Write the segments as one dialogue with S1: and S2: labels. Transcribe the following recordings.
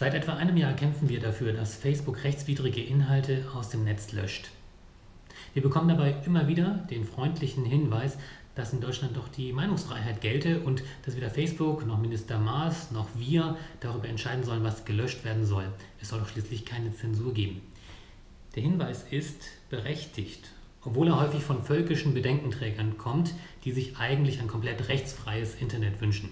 S1: Seit etwa einem Jahr kämpfen wir dafür, dass Facebook rechtswidrige Inhalte aus dem Netz löscht. Wir bekommen dabei immer wieder den freundlichen Hinweis, dass in Deutschland doch die Meinungsfreiheit gelte und dass weder Facebook noch Minister Maas noch wir darüber entscheiden sollen, was gelöscht werden soll. Es soll doch schließlich keine Zensur geben. Der Hinweis ist berechtigt, obwohl er häufig von völkischen Bedenkenträgern kommt, die sich eigentlich ein komplett rechtsfreies Internet wünschen.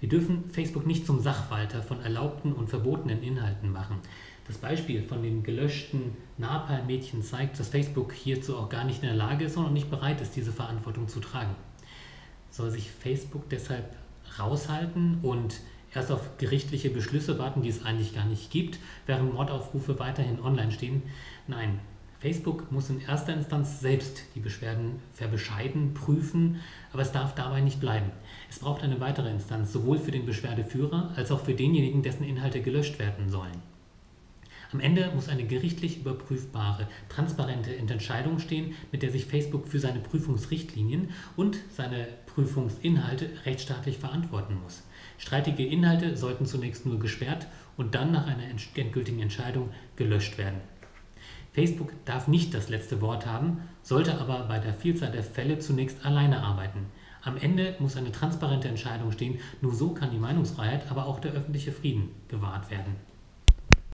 S1: Wir dürfen Facebook nicht zum Sachwalter von erlaubten und verbotenen Inhalten machen. Das Beispiel von dem gelöschten Napalm-Mädchen zeigt, dass Facebook hierzu auch gar nicht in der Lage ist und nicht bereit ist, diese Verantwortung zu tragen. Soll sich Facebook deshalb raushalten und erst auf gerichtliche Beschlüsse warten, die es eigentlich gar nicht gibt, während Mordaufrufe weiterhin online stehen? Nein, Facebook muss in erster Instanz selbst die Beschwerden verbescheiden, prüfen, aber es darf dabei nicht bleiben. Es braucht eine weitere Instanz, sowohl für den Beschwerdeführer als auch für denjenigen, dessen Inhalte gelöscht werden sollen. Am Ende muss eine gerichtlich überprüfbare, transparente Entscheidung stehen, mit der sich Facebook für seine Prüfungsrichtlinien und seine Prüfungsinhalte rechtsstaatlich verantworten muss. Streitige Inhalte sollten zunächst nur gesperrt und dann nach einer endgültigen Entscheidung gelöscht werden. Facebook darf nicht das letzte Wort haben, sollte aber bei der Vielzahl der Fälle zunächst alleine arbeiten. Am Ende muss eine transparente Entscheidung stehen, nur so kann die Meinungsfreiheit, aber auch der öffentliche Frieden gewahrt werden.